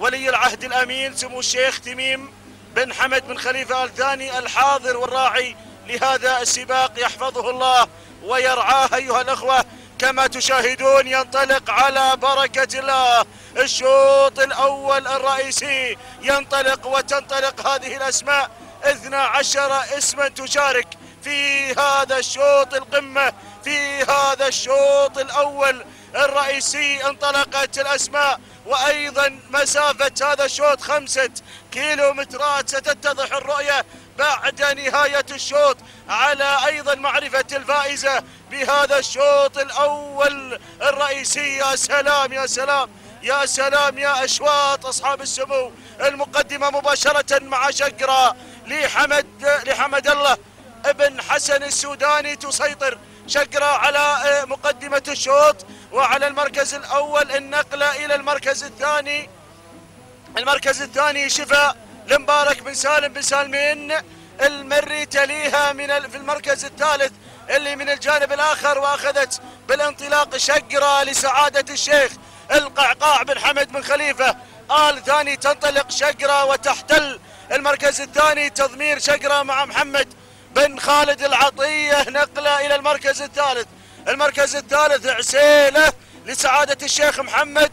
ولي العهد الأمين سمو الشيخ تميم بن حمد بن خليفة آل ثاني الحاضر والراعي لهذا السباق يحفظه الله ويرعاه أيها الأخوة. كما تشاهدون ينطلق على بركة الله الشوط الأول الرئيسي. ينطلق وتنطلق هذه الأسماء. 12 اسما تشارك في هذا الشوط القمة في هذا الشوط الأول. الرئيسي انطلقت الأسماء وأيضا مسافة هذا الشوط خمسة كيلومترات ستتضح الرؤية بعد نهاية الشوط على أيضا معرفة الفائزة بهذا الشوط الأول. الرئيسي يا سلام يا سلام يا سلام يا أشواط أصحاب السمو المقدمة مباشرة مع شقرة لحمد لحمد الله ابن حسن السوداني تسيطر شقرة على آه، مقدمة الشوط. وعلى المركز الأول النقلة إلى المركز الثاني. المركز الثاني شفاء لمبارك بن سالم بن سالمين المري تليها من في المركز الثالث اللي من الجانب الآخر وأخذت بالانطلاق شقرة لسعادة الشيخ القعقاع بن حمد بن خليفة. آل ثاني تنطلق شقرة وتحتل المركز الثاني تضمير شقرة مع محمد بن خالد العطية نقلة إلى المركز الثالث. المركز الثالث عسيلة لسعادة الشيخ محمد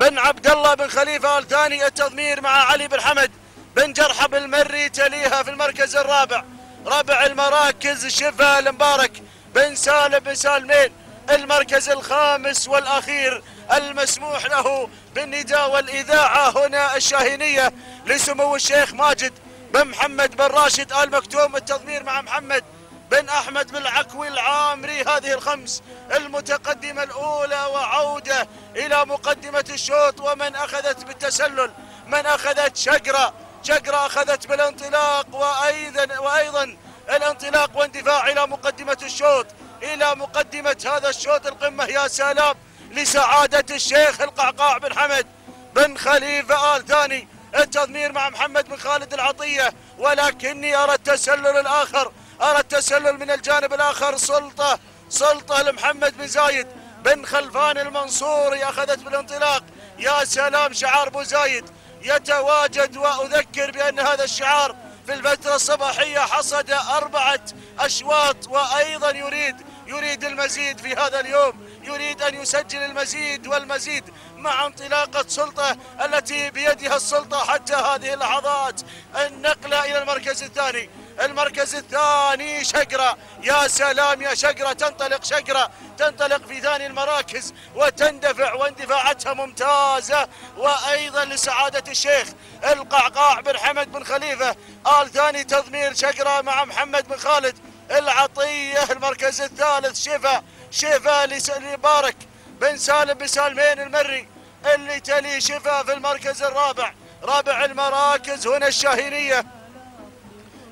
بن عبد الله بن خليفة آل ثاني التضمير مع علي بن حمد بن جرحب المري تليها في المركز الرابع. ربع المراكز شفا المبارك بن سالم بن سالمين. المركز الخامس والأخير المسموح له بالنداء والإذاعة هنا الشاهينية لسمو الشيخ ماجد. بن محمد بن راشد آل مكتوم التضمير مع محمد بن أحمد بن العكوي العامري. هذه الخمس المتقدمة الأولى وعودة إلى مقدمة الشوط ومن أخذت بالتسلل من أخذت شقرة شقرة أخذت بالانطلاق وأيضا وأيضا الانطلاق واندفاع إلى مقدمة الشوط. إلى مقدمة هذا الشوط القمة يا سلام لسعادة الشيخ القعقاع بن حمد بن خليفة آل ثاني. التضمير مع محمد بن خالد العطية. ولكني أرى التسلل الآخر أرى التسلل من الجانب الآخر. سلطة سلطة لمحمد بن زايد بن خلفان المنصوري أخذت بالانطلاق. يا سلام شعار بو زايد. يتواجد وأذكر بأن هذا الشعار في الفترة الصباحية حصد أربعة أشواط وأيضا يريد يريد المزيد في هذا اليوم. يريد أن يسجل المزيد والمزيد مع انطلاقة سلطة التي بيدها السلطة حتى هذه اللحظات. النقلة إلى المركز الثاني. المركز الثاني شقرة يا سلام يا شقرة تنطلق شقرة تنطلق في ثاني المراكز وتندفع واندفاعاتها ممتازة. وأيضا لسعادة الشيخ القعقاع بن حمد بن خليفة. آل ثاني تضمير شقرة مع محمد بن خالد العطية. المركز الثالث شفا شفا لبارك بن سالم بن سالمين المري اللي تلي شفا في المركز الرابع رابع المراكز هنا الشاهينية.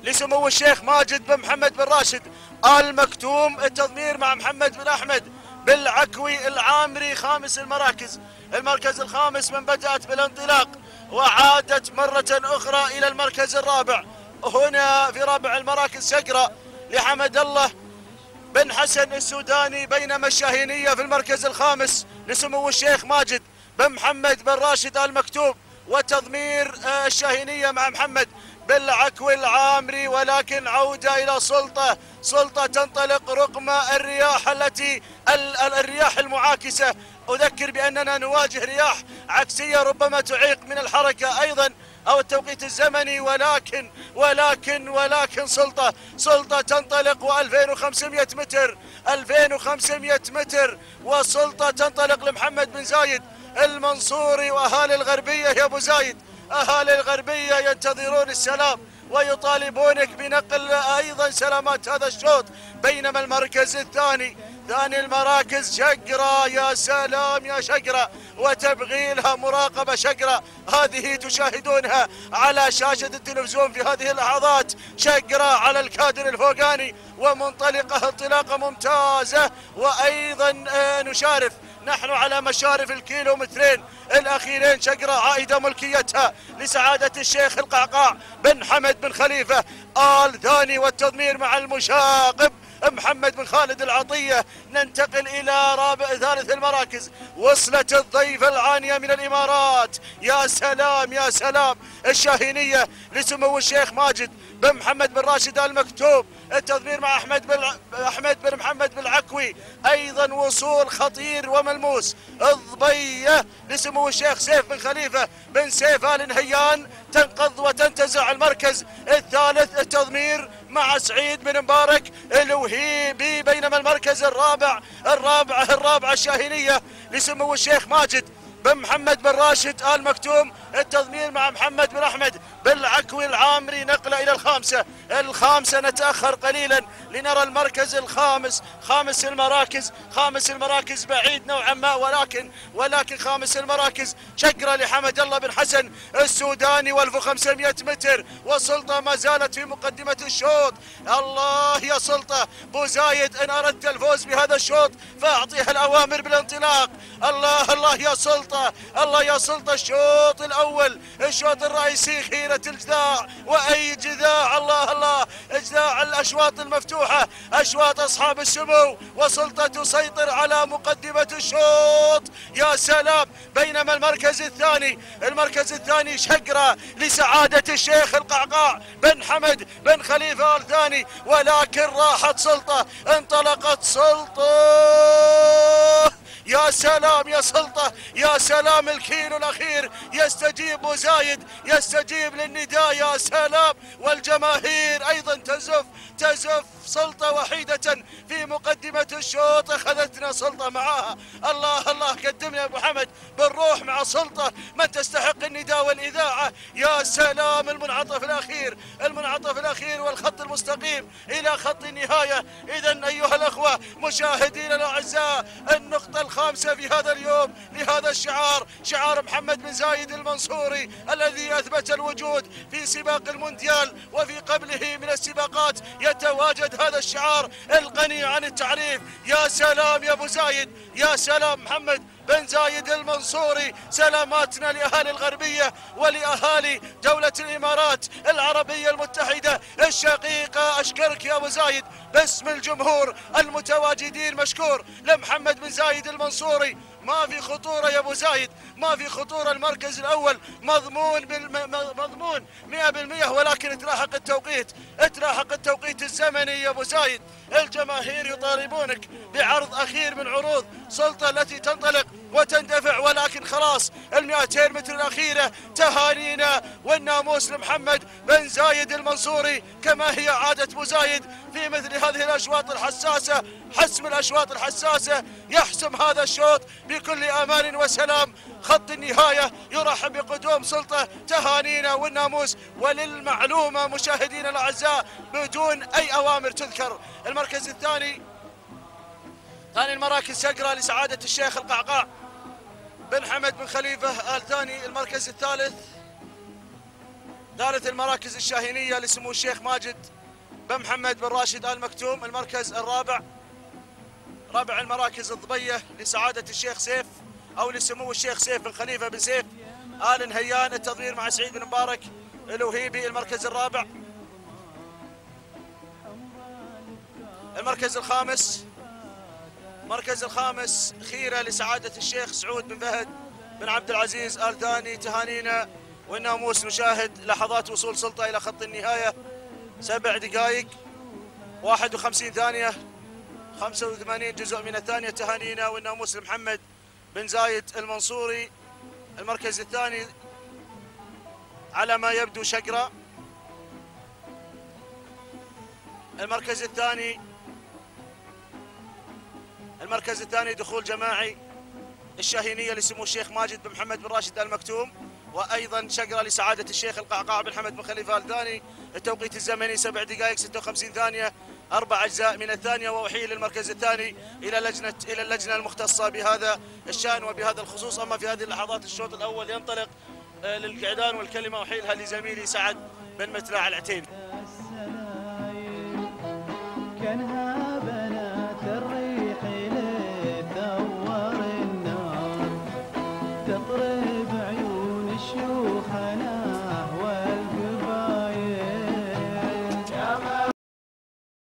لسمو الشيخ ماجد بن محمد بن راشد آل مكتوم التضمير مع محمد بن أحمد بالعكوي العامري خامس المراكز. المركز الخامس من بدأت بالانطلاق وعادت مرة أخرى إلى المركز الرابع. هنا في رابع المراكز شقرة لحمد الله بن حسن السوداني بينما الشاهينية في المركز الخامس لسمو الشيخ ماجد بن محمد بن راشد آل مكتوم وتضمير آه، الشاهينية مع محمد بالعكو العامري. ولكن عودة إلى سلطة سلطة تنطلق رقم الرياح التي الرياح المعاكسة. أذكر بأننا نواجه رياح عكسية ربما تعيق من الحركة أيضا. أو التوقيت الزمني ولكن ولكن ولكن سلطة سلطة تنطلق و2500 متر 2500 متر وسلطة تنطلق لمحمد بن زايد المنصوري وأهالي الغربية يا أبو زايد. أهالي الغربية ينتظرون السلام ويطالبونك بنقل أيضا سلامات هذا الشوط بينما المركز الثاني ثاني المراكز شقرة يا سلام يا شقرة وتبغي لها مراقبة شقرة هذه تشاهدونها على شاشة التلفزيون في هذه اللحظات. شقرة على الكادر الفوقاني ومنطلقة انطلاقة ممتازة. وأيضا آه، نشارف. نحن على مشارف الكيلومترين الأخيرين. شقرة عائدة ملكيتها لسعادة الشيخ القعقاع بن حمد بن خليفة. آل ثاني والتضمير مع المشاقب. محمد بن خالد العطية. ننتقل إلى رابع ثالث المراكز. وصلت الضيفة العانية من الإمارات. يا سلام يا سلام. الشاهينية لسمو الشيخ ماجد بن محمد بن راشد المكتوب. التضمير مع أحمد بن أحمد بن محمد بن العكوي. أيضا وصول خطير وملموس. الضبيه لسمو الشيخ سيف بن خليفة بن سيف آل نهيان. تنقض وتنتزع المركز. الثالث التضمير مع سعيد بن مبارك الوهيبي بينما المركز الرابع الرابع الرابعه الشاهينية لسمو الشيخ ماجد. بن محمد بن راشد آل مكتوم التضمير مع محمد بن أحمد بالعكوي العامري نقلة إلى الخامسة. الخامسة نتأخر قليلا لنرى المركز الخامس خامس المراكز خامس المراكز بعيد نوعا ما ولكن ولكن خامس المراكز شقرة لحمد الله بن حسن السوداني و1500 متر وسلطة ما زالت في مقدمة الشوط. الله يا سلطة بو زايد إن أردت الفوز بهذا الشوط فأعطيها الأوامر بالانطلاق. الله الله يا سلطة الله يا سلطة الشوط الأول الشوط الرئيسي خيرة الجذاع وأي جذاع الله الله. اجذاع الأشواط المفتوحة أشواط أصحاب السمو وسلطة تسيطر على مقدمة الشوط. يا سلام. بينما المركز الثاني المركز الثاني شقرة لسعادة الشيخ القعقاع بن حمد بن خليفة الثاني ولكن راحت سلطة. انطلقت سلطة. يا سلام يا سلطة يا سلام الكيلو الأخير. يستجيب زايد يستجيب للنداء يا سلام. والجماهير أيضا تزف تزف سلطة وحيدة في مقدمة الشوط. أخذتنا سلطة معاها. الله الله قدمنا أبو حمد بنروح مع سلطة. من تستحق النداء والإذاعة؟ يا سلام المنعطف الأخير المنعطف الأخير والخط المستقيم إلى خط النهاية. إذا أيها الأخوة مشاهدينا الأعزاء النقطة الخامسة في هذا اليوم لهذا الشعار شعار محمد بن زايد المنصوري الذي أثبت الوجود في سباق المونديال وفي قبله من السباقات. يتواجد هذا الشعار الغني عن التعريف. يا سلام يا أبو زايد يا سلام محمد. بن زايد المنصوري سلاماتنا لأهالي الغربية ولأهالي دولة الإمارات العربية المتحدة الشقيقة. أشكرك يا أبو زايد. باسم الجمهور المتواجدين مشكور. لمحمد بن زايد المنصوري. ما في خطورة يا أبو زايد ما في خطورة المركز الأول مضمون مضمون 100% ولكن تلاحق التوقيت تلاحق التوقيت الزمني يا أبو زايد. الجماهير يطالبونك بعرض أخير من عروض سلطة التي تنطلق وتندفع ولكن خلاص ال 200 متر الأخيرة تهانينا. والناموس لمحمد بن زايد المنصوري كما هي عادة أبو زايد في مثل هذه الأشواط الحساسة حسم الأشواط الحساسة. يحسم هذا الشوط بكل أمان وسلام. خط النهاية يرحب بقدوم سلطة تهانينا. والناموس وللمعلومة مشاهدينا الأعزاء بدون أي أوامر تذكر. المركز الثاني ثاني المراكز سقرة لسعادة الشيخ القعقاع. بن حمد بن خليفة آل ثاني المركز الثالث. ثالث المراكز الشاهينية لسمو الشيخ ماجد بن محمد بن راشد آل مكتوم المركز الرابع. رابع المراكز الضبية لسعادة الشيخ سيف أو لسمو الشيخ سيف بن خليفة بن سيف. آل نهيان التضمير مع سعيد بن مبارك الوهيبي المركز الرابع. المركز الخامس. المركز الخامس خيرة لسعادة الشيخ سعود بن فهد بن عبد العزيز آل ثاني تهانينا والناموس نشاهد لحظات وصول سلطة إلى خط النهاية. سبع دقائق 51 ثانية 85 جزء من الثانية تهانينا والناموس لمحمد بن زايد المنصوري. المركز الثاني على ما يبدو شقرة. المركز الثاني المركز الثاني دخول جماعي الشاهينية لسمو الشيخ ماجد بن محمد بن راشد المكتوم وأيضا شقرة لسعادة الشيخ القعقاع بن حمد بن خليفة الثاني التوقيت الزمني سبع دقائق 56 ثانية أربع أجزاء من الثانية واحيل المركز الثاني إلى لجنه إلى اللجنة المختصة بهذا الشأن وبهذا الخصوص. أما في هذه اللحظات الشوط الأول ينطلق آه، للقعدان والكلمة احيلها لزميلي سعد بن متلاع العتيبي